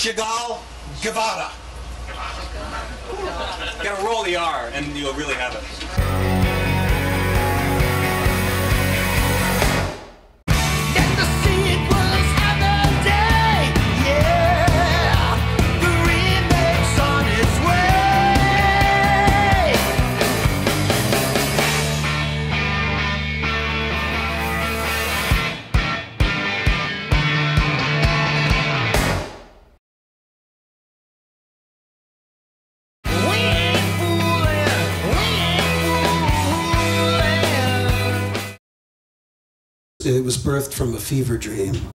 Chagall Guevara. Gotta roll the R, and you'll really have it. It was birthed from a fever dream.